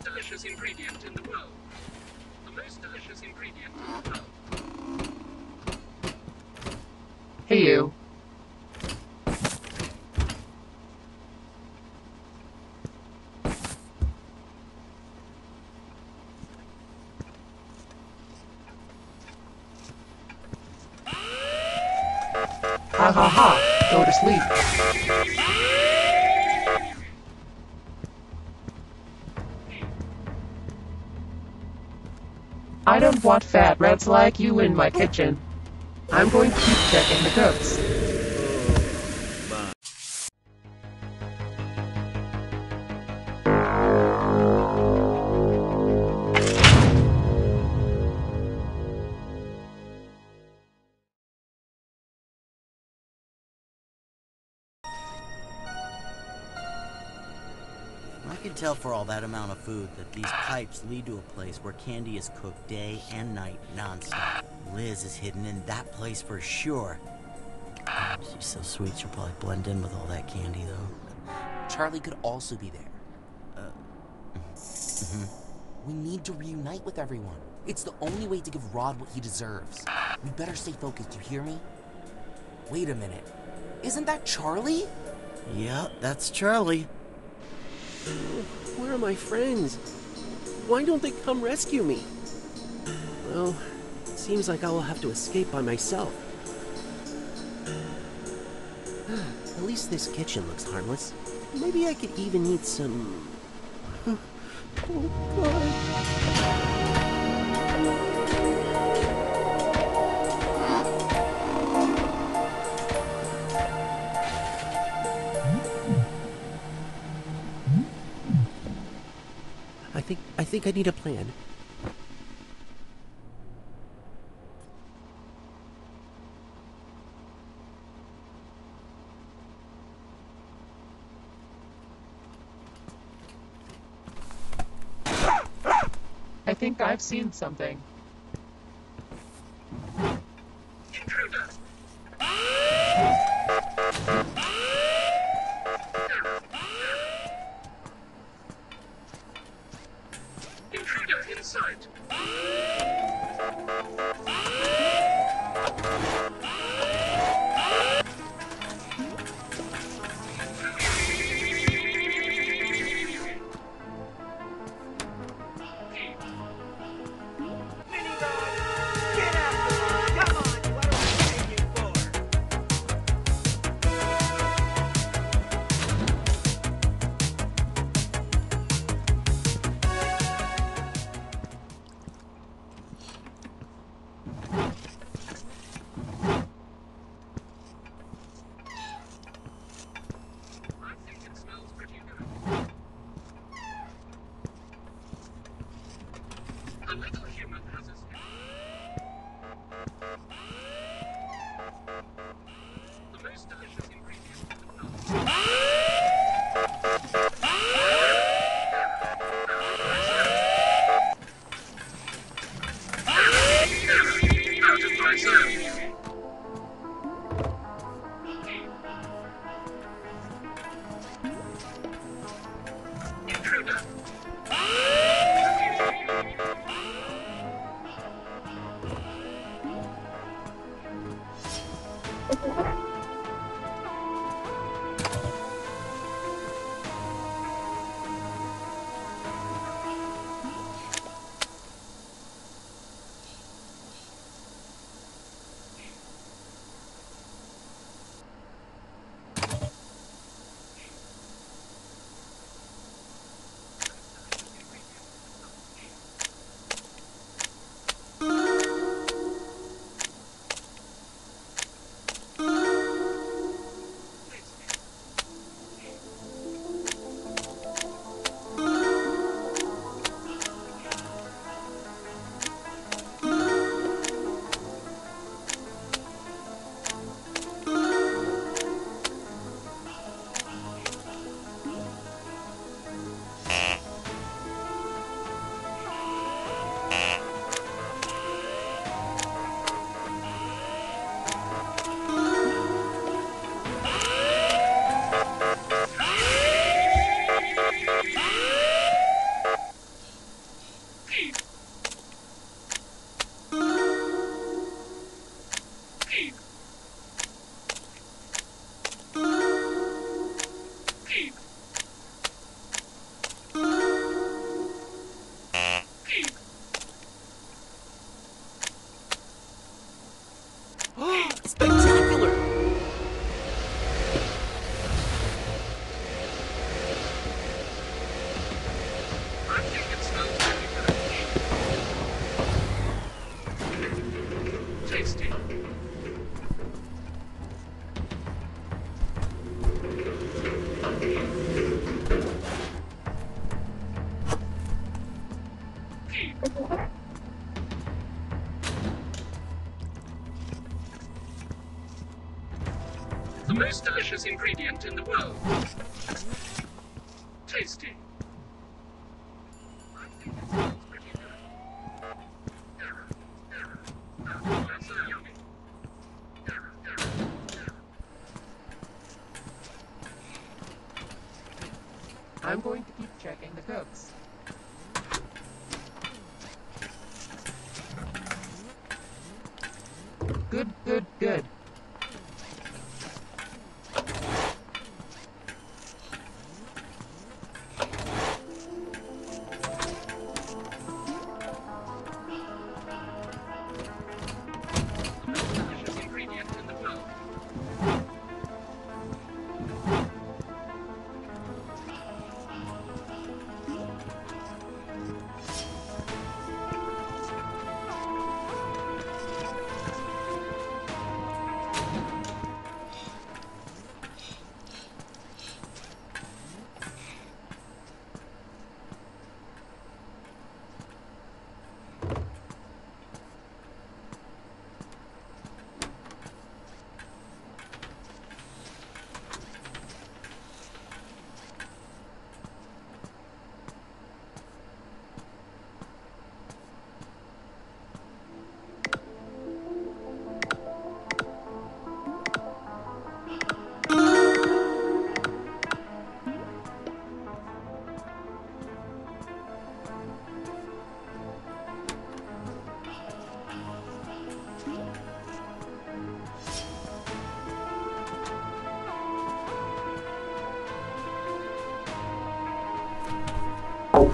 most delicious ingredient in the world. The most delicious ingredient in the world. Hey you. Ha ha ha. Go to sleep. Fat rats like you in my kitchen. I'm going to keep checking the cooks. Tell for all that amount of food that these pipes lead to a place where candy is cooked day and night nonstop. Liz is hidden in that place for sure. She's so sweet, she'll probably blend in with all that candy, though. Charlie could also be there. Uh, mm -hmm. we need to reunite with everyone. It's the only way to give Rod what he deserves. We better stay focused, you hear me? Wait a minute. Isn't that Charlie? Yep, that's Charlie. Where are my friends? Why don't they come rescue me? Well, it seems like I will have to escape by myself. At least this kitchen looks harmless. Maybe I could even eat some. oh, God. I think I need a plan. I think I've seen something. the most delicious ingredient in the world. Tasty.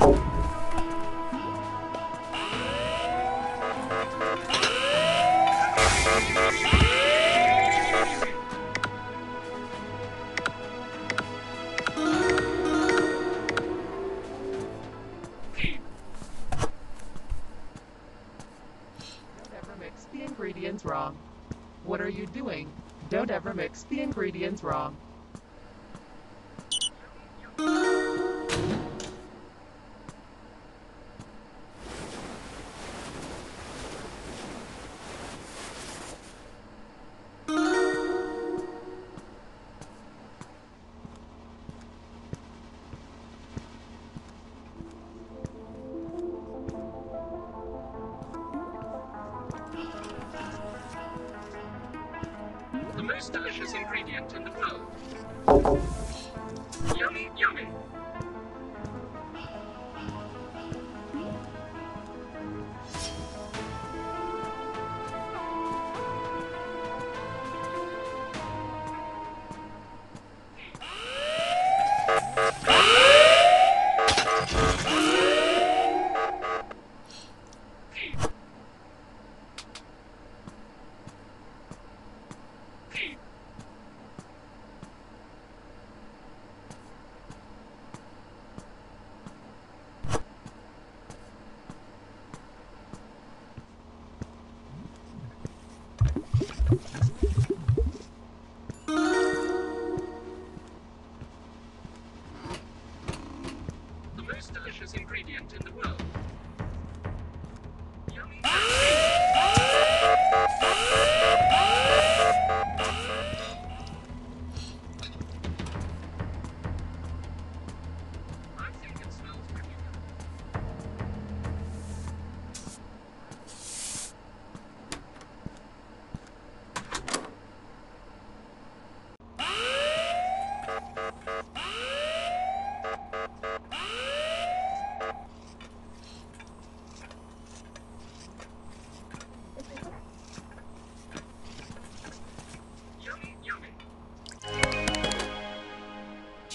you.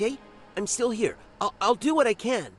Jay, I'm still here. I'll, I'll do what I can.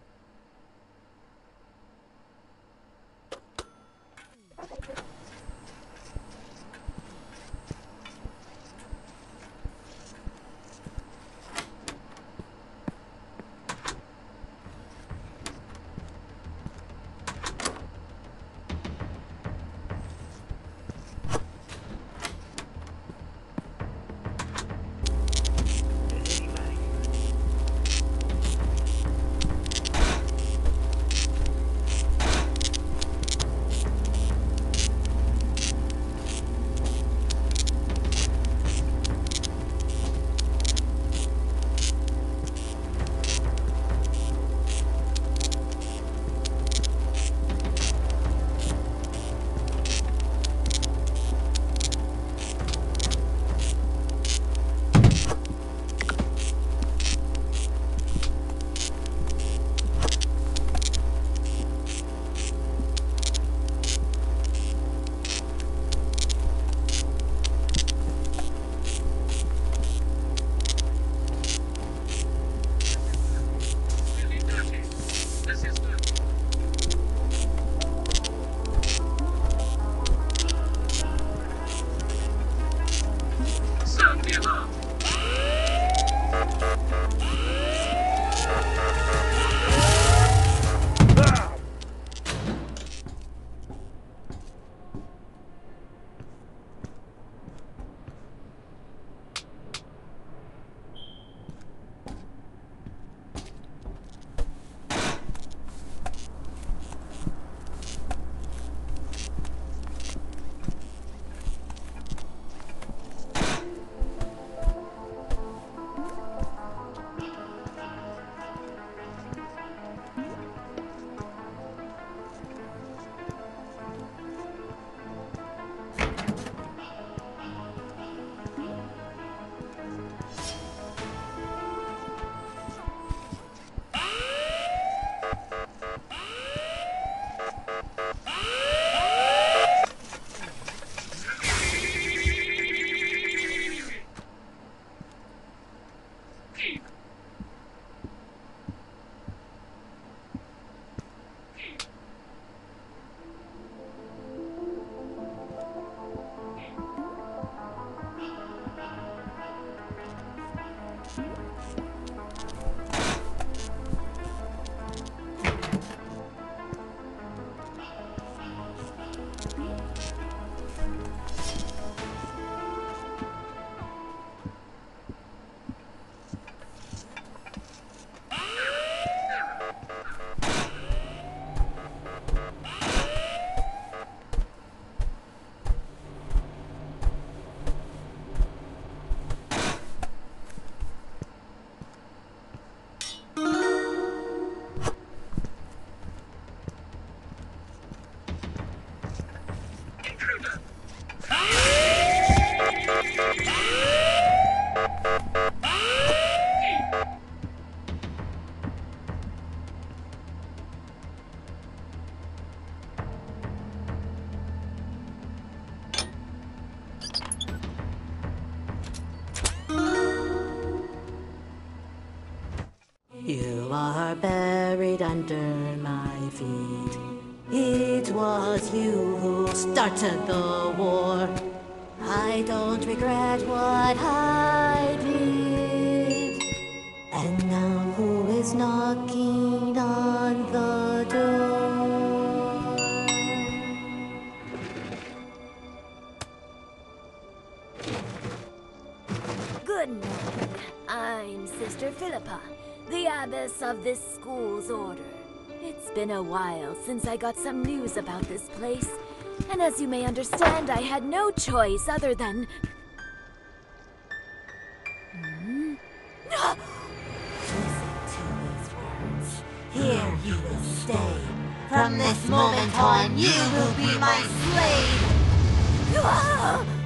Good morning. I'm Sister Philippa, the abbess of this school's order. It's been a while since I got some news about this place, and as you may understand, I had no choice other than. Listen to these words. Here you will stay. From this moment on, you will be my slave. Ah!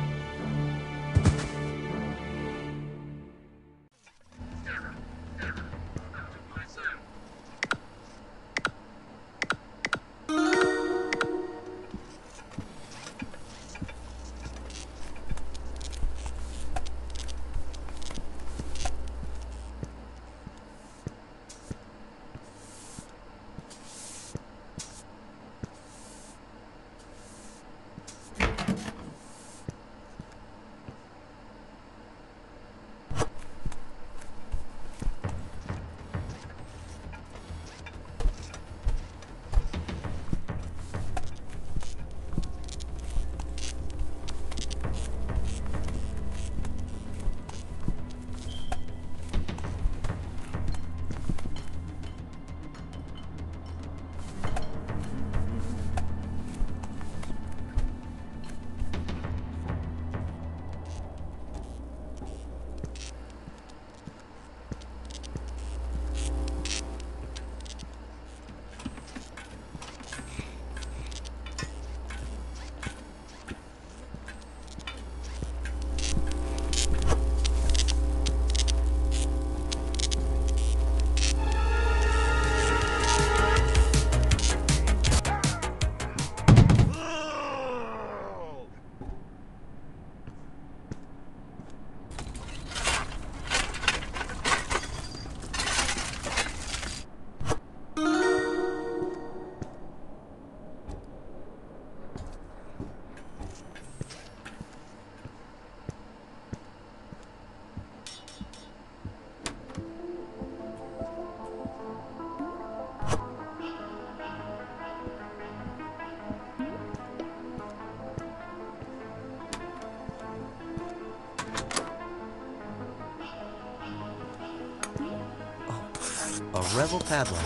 A Revel padlock.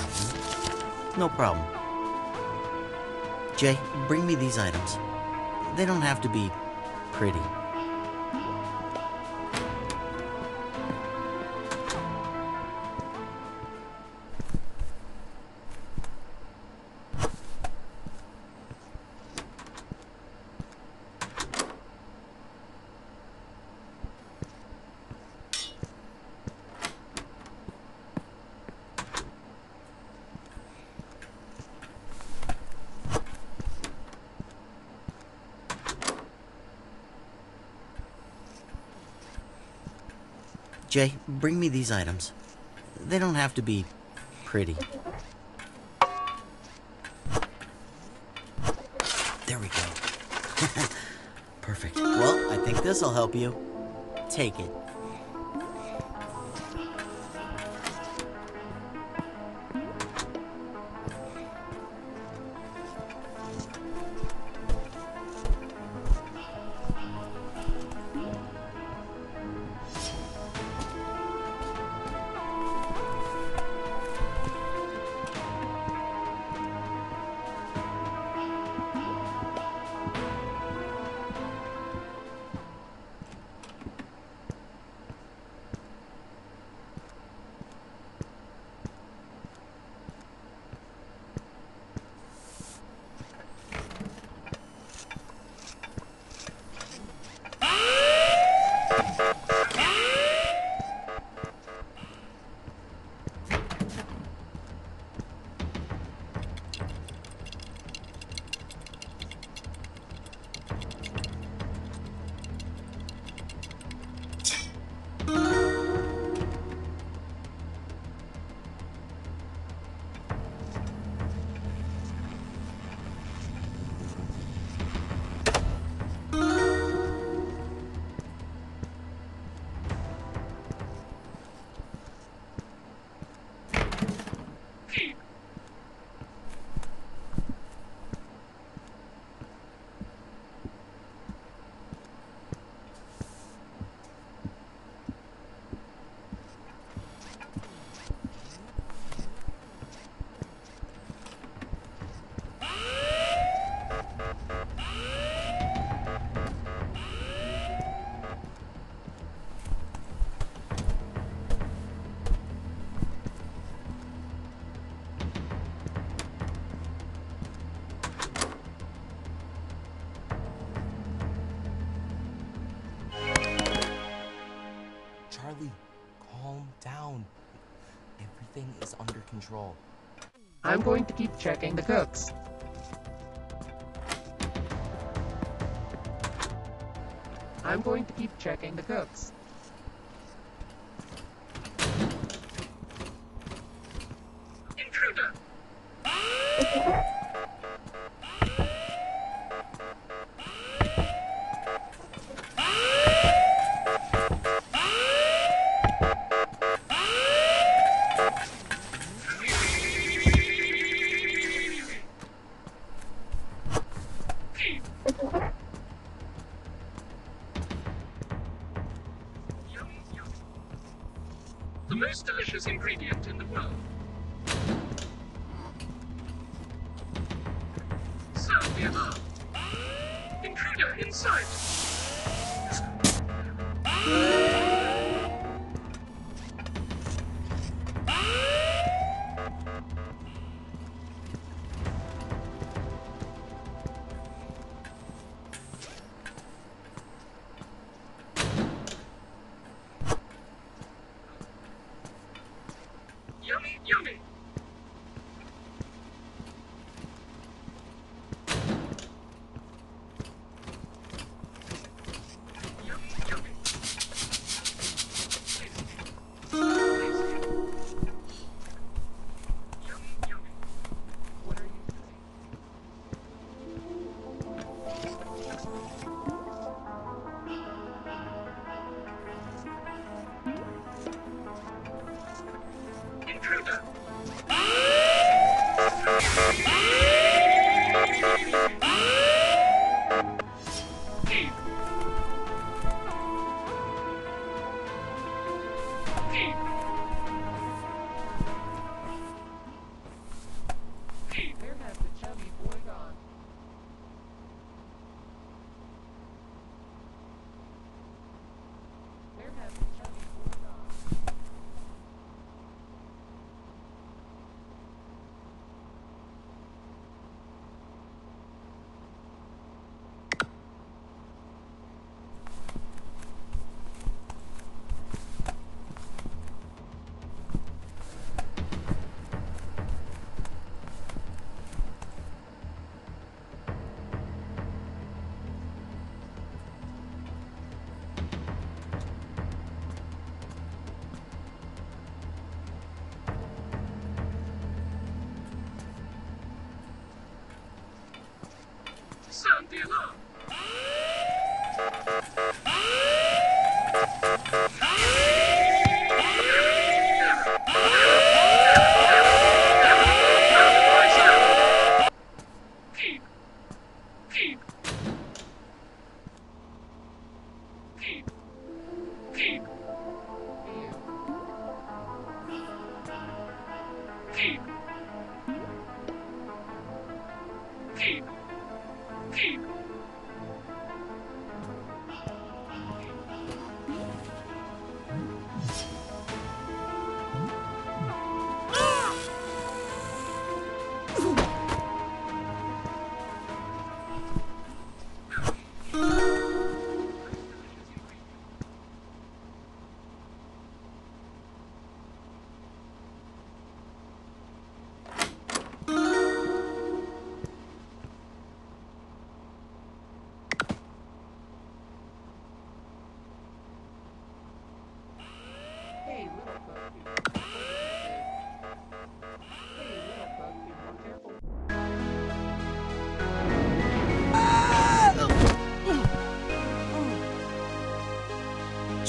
No problem. Jay, bring me these items. They don't have to be pretty. These items. They don't have to be pretty. There we go. Perfect. Well, I think this'll help you. Take it. Control. I'm going to keep checking the cooks. I'm going to keep checking the cooks. Yummy.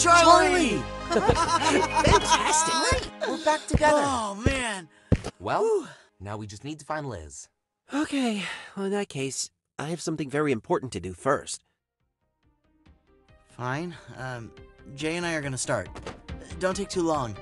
Charlie! Fantastic! We're back together. Oh, man. Well, now we just need to find Liz. Okay, well, in that case, I have something very important to do first. Fine. Um, Jay and I are gonna start. Don't take too long.